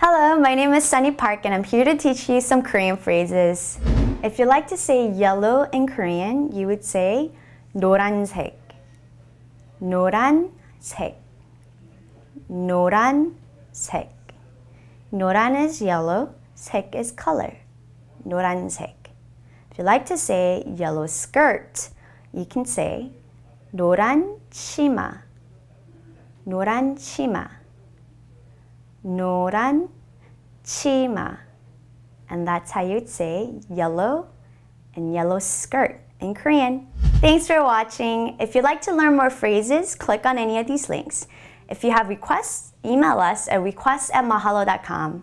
Hello, my name is Sunny Park and I'm here to teach you some Korean phrases. If you like to say yellow in Korean, you would say 노란색. 노란색. 노란색. 노란 is yellow, 색 is color. 노란색. If you like to say yellow skirt, you can say 노란 치마. 노란 치마. 노란 치마. And that's how you'd say yellow and yellow skirt in Korean. Thanks for watching. If you'd like to learn more phrases, click on any of these links. If you have requests, email us at requests at mahalo.com.